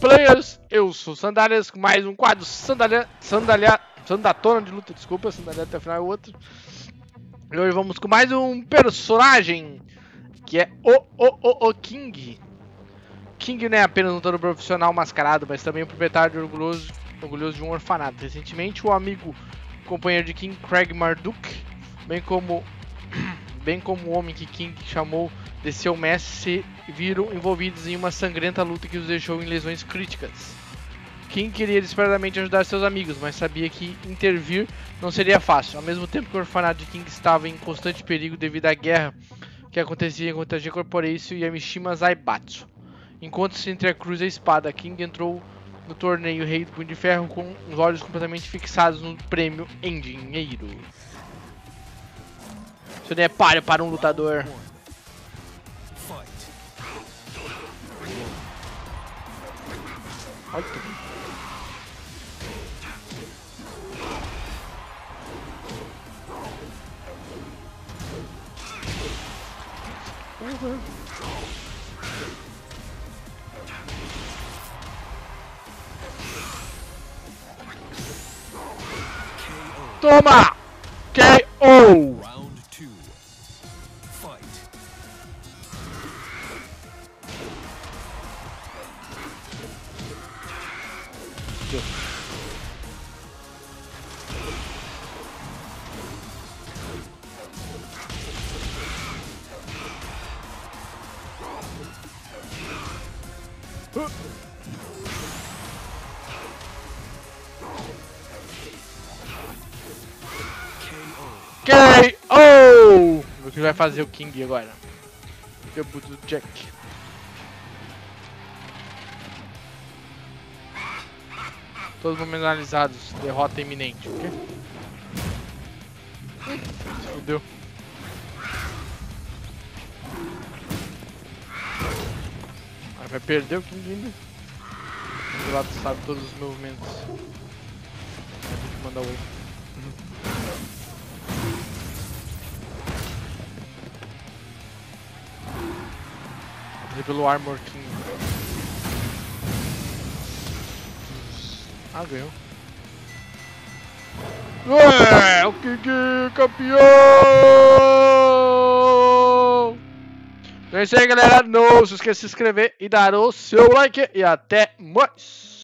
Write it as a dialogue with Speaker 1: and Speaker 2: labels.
Speaker 1: Players, eu sou Sandálias com mais um quadro Sandália, Sandália, Sandatona de luta, desculpa, Sandália até o final é outro. E hoje vamos com mais um personagem que é o, o, o, o King. King não é apenas um lutador profissional mascarado, mas também o proprietário orgulhoso, orgulhoso de um orfanato. Recentemente, o amigo companheiro de King, Craig Marduk, bem como, bem como o homem que King chamou de seu mestre, se viram envolvidos em uma sangrenta luta que os deixou em lesões críticas. King queria desesperadamente ajudar seus amigos, mas sabia que intervir não seria fácil. Ao mesmo tempo que o orfanato de King estava em constante perigo devido à guerra que acontecia contra a G Corporation e a Mishima Zaibatsu. Enquanto-se entre a cruz e a espada, King entrou no torneio Rei do Punho de Ferro com os olhos completamente fixados no prêmio em dinheiro. Isso não é páreo para um lutador. Olha Uhum. Toma! KO!
Speaker 2: Round two. Fight.
Speaker 1: KO! O que vai fazer o King agora? Debut do Jack. Todos momentos analisados. Derrota iminente. O quê? Fudeu. Vai perder o King ainda. O lado sabe todos os movimentos. Que mandar o Pelo Armor King. Ah, ganhou. Ué, o King campeão! Então é isso aí, galera. Não se esqueça de se inscrever e dar o seu like. E até mais!